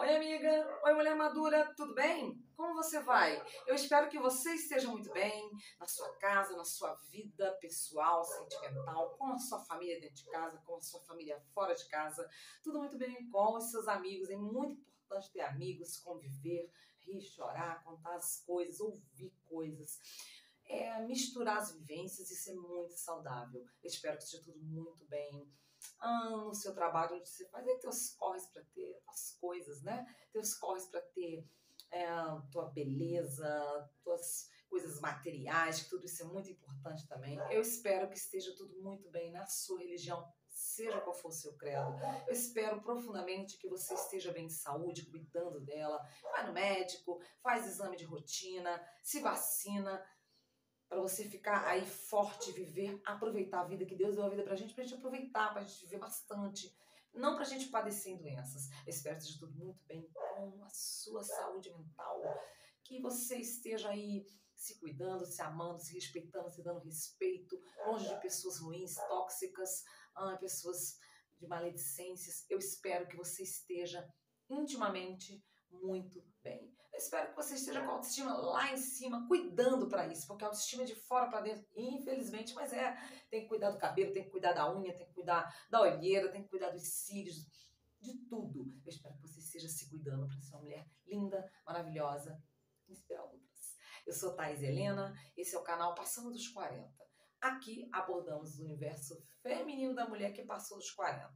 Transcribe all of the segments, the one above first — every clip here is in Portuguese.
Oi, amiga! Oi, mulher madura! Tudo bem? Como você vai? Eu espero que você esteja muito bem na sua casa, na sua vida pessoal, sentimental, com a sua família dentro de casa, com a sua família fora de casa. Tudo muito bem com os seus amigos. É muito importante ter amigos, conviver, rir, chorar, contar as coisas, ouvir coisas. É, misturar as vivências, isso é muito saudável. Eu espero que esteja tudo muito bem ah, no seu trabalho onde você faz, aí teus corres para ter as coisas, né? Teus corres para ter é, tua beleza, tuas coisas materiais, que tudo isso é muito importante também. Eu espero que esteja tudo muito bem na sua religião, seja qual for o seu credo. Eu espero profundamente que você esteja bem de saúde, cuidando dela. Vai no médico, faz exame de rotina, se vacina, para você ficar aí forte, viver, aproveitar a vida que Deus deu a vida pra gente, pra gente aproveitar, pra gente viver bastante. Não pra gente padecer em doenças. Eu espero que esteja tudo muito bem com a sua saúde mental. Que você esteja aí se cuidando, se amando, se respeitando, se dando respeito, longe de pessoas ruins, tóxicas, ah, pessoas de maledicências. Eu espero que você esteja intimamente muito bem. Eu espero que você esteja com a autoestima lá em cima, cuidando para isso, porque a autoestima é de fora para dentro, infelizmente, mas é, tem que cuidar do cabelo, tem que cuidar da unha, tem que cuidar da olheira, tem que cuidar dos cílios, de tudo. Eu espero que você esteja se cuidando para ser uma mulher linda, maravilhosa, inspirar outras. Eu sou Thais Helena, esse é o canal Passando dos 40. Aqui abordamos o universo feminino da mulher que passou dos 40.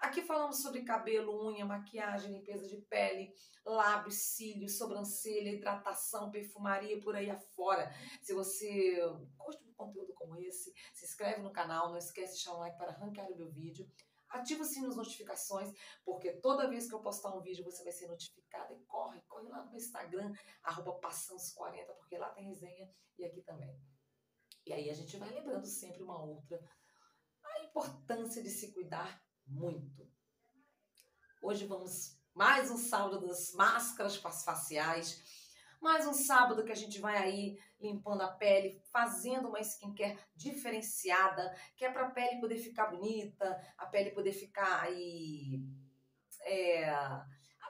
Aqui falamos sobre cabelo, unha, maquiagem, limpeza de pele, lábios, cílios, sobrancelha, hidratação, perfumaria por aí afora. Se você gosta de um conteúdo como esse, se inscreve no canal, não esquece de deixar um like para arrancar o meu vídeo. Ativa o sininho das notificações, porque toda vez que eu postar um vídeo você vai ser notificada. E corre, corre lá no meu Instagram, arroba 40 porque lá tem resenha e aqui também. E aí a gente vai lembrando sempre uma outra a importância de se cuidar muito. Hoje vamos mais um sábado das máscaras faciais, mais um sábado que a gente vai aí limpando a pele, fazendo uma skincare diferenciada, que é para a pele poder ficar bonita, a pele poder ficar aí é,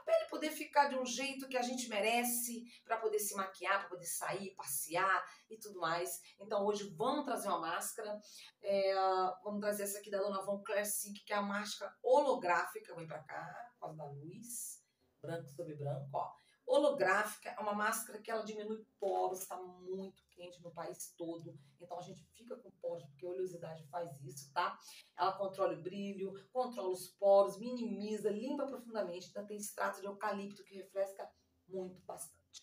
pele poder ficar de um jeito que a gente merece, para poder se maquiar, para poder sair, passear e tudo mais. Então hoje vamos trazer uma máscara, é, vamos trazer essa aqui da Dona Von Classic, que é a máscara holográfica, vem para cá, por causa da luz, branco sobre branco, ó. Holográfica, é uma máscara que ela diminui poros, está muito quente no país todo, então a gente fica com poros, porque a oleosidade faz isso, tá? Ela controla o brilho, controla os poros, minimiza, limpa profundamente, ainda tem extrato de eucalipto que refresca muito bastante.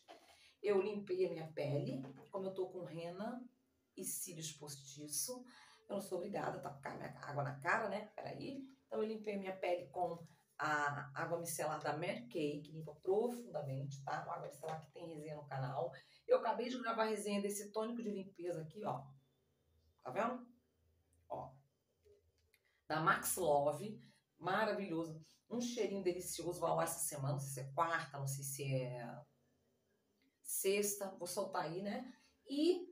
Eu limpei a minha pele, como eu tô com rena e cílios postiço, eu não sou obrigada a tacar minha água na cara, né? Peraí. Então eu limpei minha pele com a água micelar da Mary Kay, que limpa profundamente, tá? Uma água micelar que tem resenha no canal. Acabei de gravar a resenha desse tônico de limpeza aqui, ó. Tá vendo? Ó. Da Max Love. Maravilhoso. Um cheirinho delicioso. Vou lá essa semana. Não sei se é quarta, não sei se é sexta. Vou soltar aí, né? E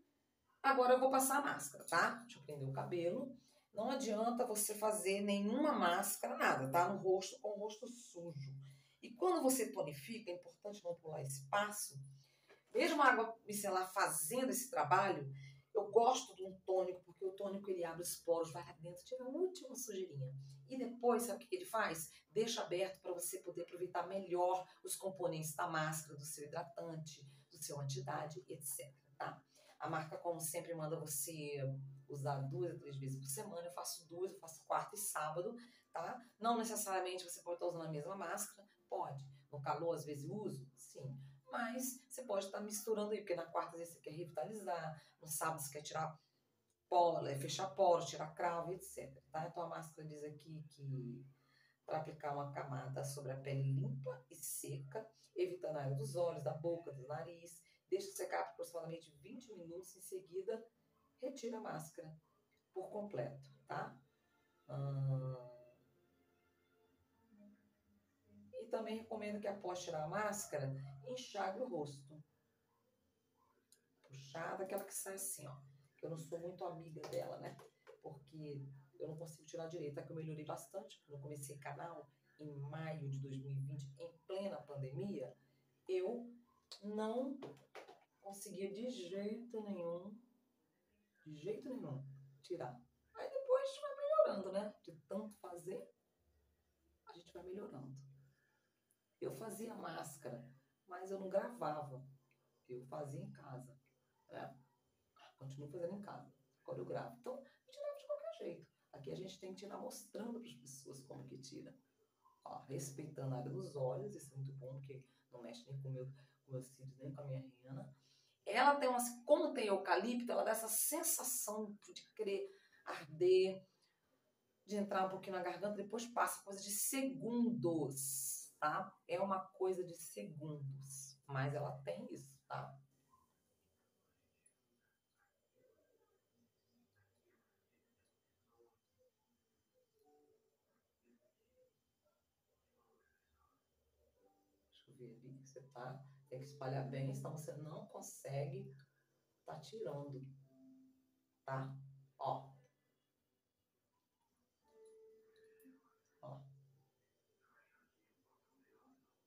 agora eu vou passar a máscara, tá? Deixa eu prender o cabelo. Não adianta você fazer nenhuma máscara, nada, tá? No rosto, com o rosto sujo. E quando você tonifica, é importante não pular esse passo. Mesmo a água micelar fazendo esse trabalho, eu gosto de um tônico, porque o tônico ele abre os poros, vai lá dentro, tira a última sujeirinha. E depois, sabe o que ele faz? Deixa aberto para você poder aproveitar melhor os componentes da máscara, do seu hidratante, do seu antidade, etc. Tá? A marca, como sempre, manda você usar duas a três vezes por semana. Eu faço duas, eu faço quarta e sábado, tá? Não necessariamente você pode estar usando a mesma máscara, pode. No calor, às vezes, uso, sim. Mas você pode estar misturando aí, porque na quarta, vezes, você quer revitalizar, no sábado, você quer tirar polo, é, fechar poros, tirar cravo, etc. Tá? Então, a máscara diz aqui que para aplicar uma camada sobre a pele limpa e seca, evitando a área dos olhos, da boca, do nariz, deixa secar por aproximadamente 20 minutos, em seguida retira a máscara por completo, tá? Hum... também recomendo que após tirar a máscara, enxague o rosto. Puxada, aquela que sai assim, ó. Eu não sou muito amiga dela, né? Porque eu não consigo tirar direito. É que eu melhorei bastante quando eu comecei canal em maio de 2020, em plena pandemia eu não conseguia de jeito nenhum, de jeito nenhum, tirar. Aí depois a gente vai melhorando, né? De tanto fazer, a gente vai melhorando. Eu fazia máscara, mas eu não gravava. Eu fazia em casa. Né? Continuo fazendo em casa. Agora eu gravo. Então, eu de qualquer jeito. Aqui a gente tem que tirar mostrando para as pessoas como que tira. Ó, respeitando a área dos olhos, isso é muito bom, porque não mexe nem com, meu, com meus cílios, nem com a minha rena. Ela tem uma, como tem eucalipto, ela dá essa sensação de querer arder, de entrar um pouquinho na garganta, depois passa, coisa de segundos, tá? É uma coisa de segundos, mas ela tem isso, tá? ver ali você tá. Tem que espalhar bem, senão você não consegue tá tirando. Tá? Ó.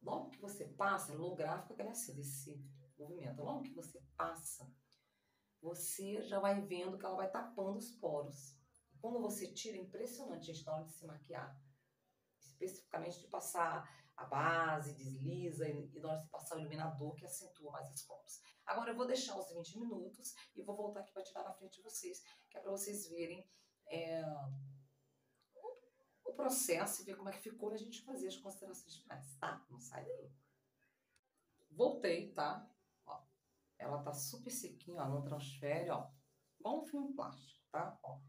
Logo que você passa, no gráfico é assim, desse movimento. Logo que você passa, você já vai vendo que ela vai tapando os poros. Quando você tira, é impressionante, gente, na hora de se maquiar. Especificamente de passar a base, desliza e, na hora de passar o iluminador que acentua mais as cores. Agora eu vou deixar os 20 minutos e vou voltar aqui para tirar na frente de vocês, que é para vocês verem é, o, processo e ver como é que ficou a gente fazer as considerações finais, tá? Não sai daí. Voltei, tá? Ó, ela tá super sequinha, ó, não transfere, ó. Igual um filme plástico, tá? Ó,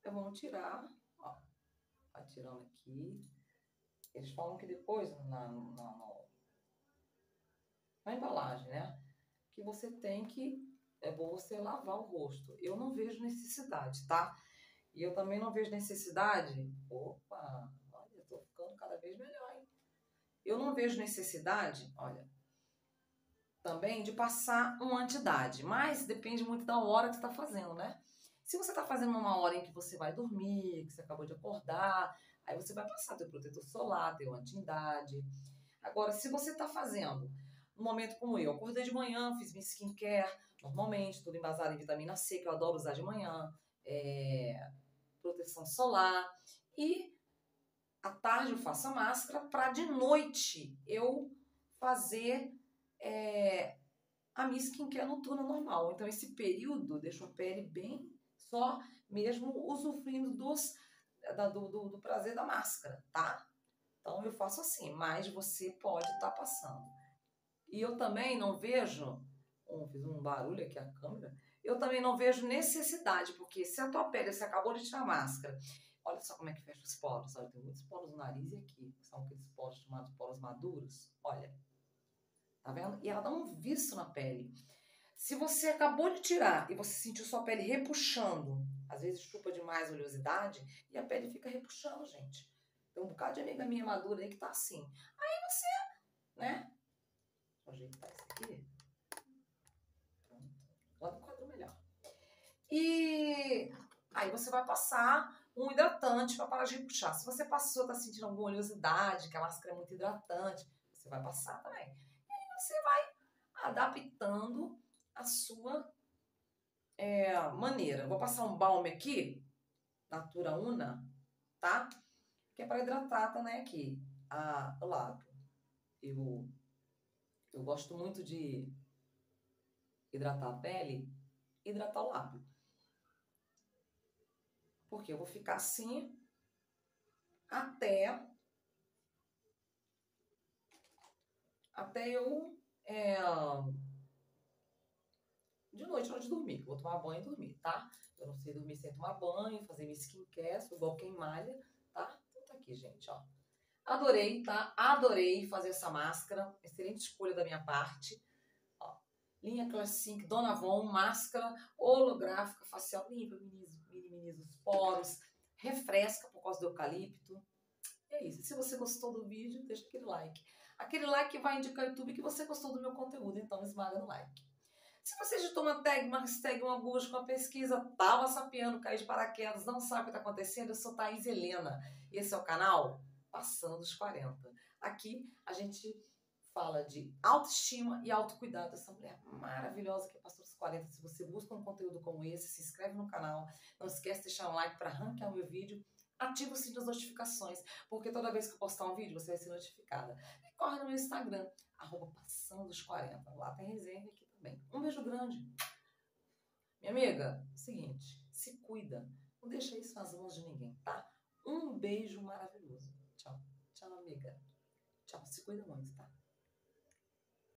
então vamos tirar, ó. Vai tirando aqui. Eles falam que depois, na, na, na embalagem, né? Que você tem que. É bom você lavar o rosto. Eu não vejo necessidade, tá? E eu também não vejo necessidade. Opa, olha, eu tô ficando cada vez melhor, hein? Eu não vejo necessidade, olha, também de passar um antidade, mas depende muito da hora que você está fazendo, né? Se você está fazendo uma hora em que você vai dormir, que você acabou de acordar, Aí você vai passar teu protetor solar, teu anti-idade. Agora, se você está fazendo num momento como eu, acordei de manhã, fiz minha skincare, normalmente, tudo embasado em vitamina C, que eu adoro usar de manhã, é, proteção solar, e à tarde eu faço a máscara para de noite eu fazer é, a minha skincare noturna normal. Então, esse período deixa a pele bem só mesmo usufruindo dos da, do, do, do, prazer da máscara, tá? Então eu faço assim, mas você pode estar tá passando. E eu também não vejo, um, fiz um barulho aqui a câmera, eu também não vejo necessidade, porque se a tua pele, você acabou de tirar a máscara, olha só como é que fecha os poros, olha, tem muitos poros no nariz e aqui, são aqueles poros chamados poros maduros, olha, tá vendo? E ela dá um visto na pele. Se você acabou de tirar e você sentiu sua pele repuxando, às vezes chupa demais a oleosidade e a pele fica repuxando, gente. Tem um bocado de amiga minha madura aí que tá assim. Aí você, né? Vou ajeitar isso aqui. Pronto. Agora um quadro melhor. E aí você vai passar um hidratante para parar de repuxar. Se você passou, tá sentindo alguma oleosidade, que a máscara é muito hidratante, você vai passar também. E aí você vai adaptando a sua é, maneira. Vou passar um balme aqui, Natura Una, tá? Que é para hidratar também aqui a, o lábio. Eu, eu gosto muito de hidratar a pele, hidratar o lábio. Porque eu vou ficar assim até até eu é, de noite na hora de dormir. Vou tomar banho e dormir, tá? Eu não sei dormir sem tomar banho, fazer minha skincare, sou igual quem malha, tá? Então tá aqui, gente, ó. Adorei, tá? Adorei fazer essa máscara. Excelente escolha da minha parte. Linha Classic Dona Von, máscara holográfica facial. Limpa, minimiza, os poros, refresca por causa do eucalipto. É isso. Se você gostou do vídeo, deixa aquele like. Aquele like vai indicar ao YouTube que você gostou do meu conteúdo, então esmaga no like. Se você digitou uma tag, uma hashtag, uma busca, uma pesquisa, tava sapeando, caiu de paraquedas, não sabe o que está acontecendo, eu sou Thaís Helena. Esse é o canal Passando dos 40. Aqui a gente fala de autoestima e autocuidado dessa mulher maravilhosa que passou dos 40. Se você busca um conteúdo como esse, se inscreve no canal. Não esquece de deixar um like para ranquear o meu vídeo. Ativa o sininho das notificações, porque toda vez que eu postar um vídeo, você vai ser notificada. E corre no meu Instagram, arroba passando dos 40. Lá tem resenha aqui também. Um beijo grande. Minha amiga, seguinte, se cuida. Não deixa isso nas mãos de ninguém, tá? Um beijo maravilhoso. Tchau. Tchau, amiga. Tchau. Se cuida muito, tá?